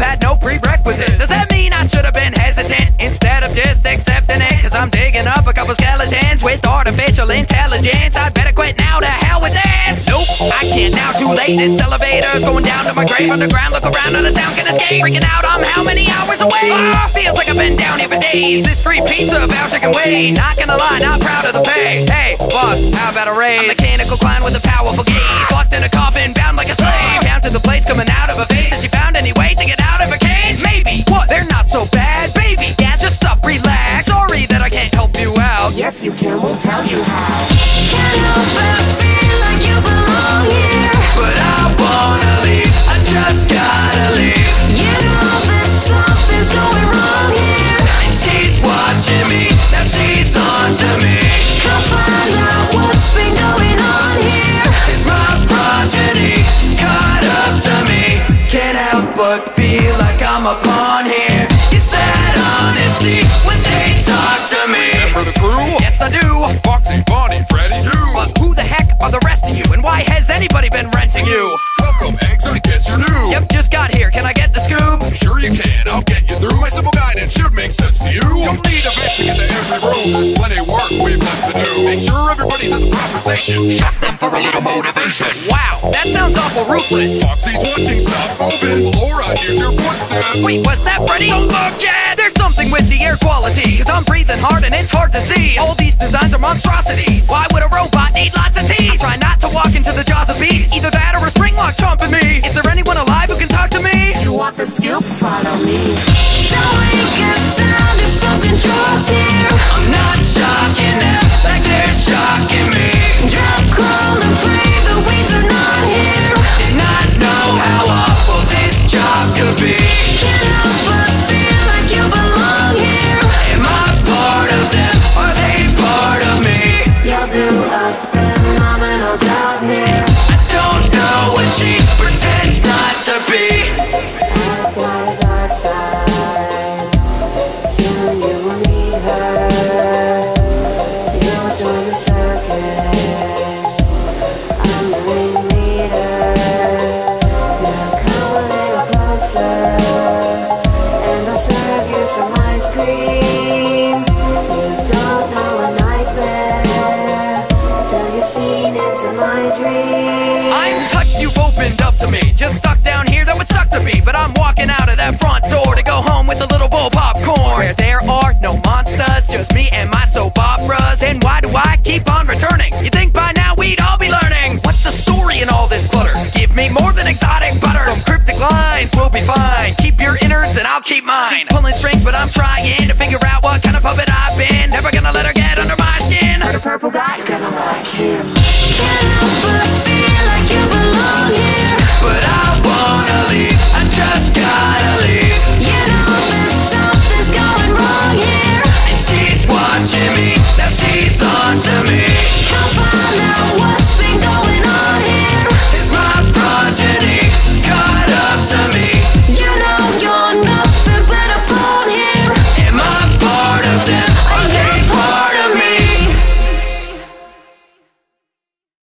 had no prerequisites. Does that mean I should have been hesitant instead of just accepting it? Cause I'm digging up a couple skeletons with artificial intelligence. I'd better quit now to hell with this. Nope, I can't now, too late. This elevator's going down to my grave underground. Look around, not a sound can escape. Freaking out, I'm how many hours away? Ah, feels like I've been down here for days. This free pizza voucher can wait. Not gonna lie, not proud of the pay. Hey, boss, how about a raise? A mechanical clown with a powerful gaze. Locked in a coffin, bound like a slave. Counting the plates coming out of her face. Has she found sense to you. Don't need a vet to get to every room. Plenty work we've left to do. Make sure everybody's at the proper station. Shut them for a little motivation. Wow, that sounds awful ruthless. Foxy's watching. Stop moving. Ballora, hears your footsteps. Wait, was that Freddy? Don't look yet! There's something with the air quality, cause I'm breathing that front door to go home with a little bowl of popcorn. Where there are no monsters, just me and my soap operas. And why do I keep on returning? You think by now we'd all be learning? What's the story in all this clutter? Give me more than exotic butter. Some cryptic lines will be fine. Keep your innards and I'll keep mine. Pulling strings, but I'm trying to figure out what kind of puppet I